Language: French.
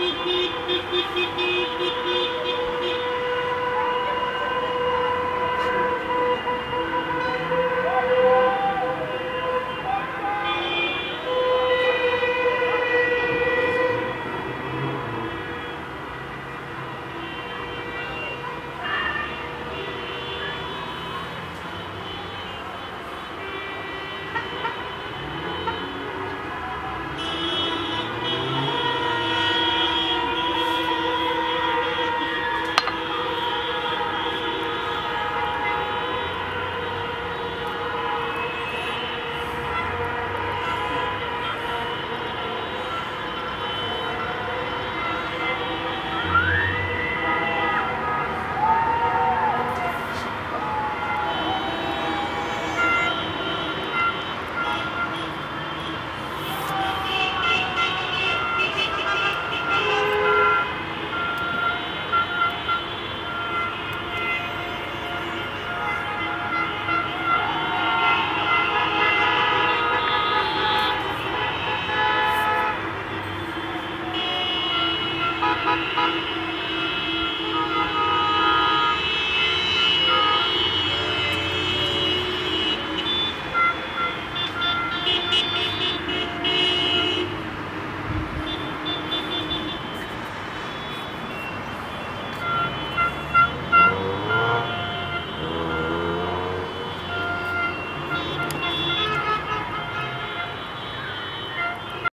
Thank you. Bye.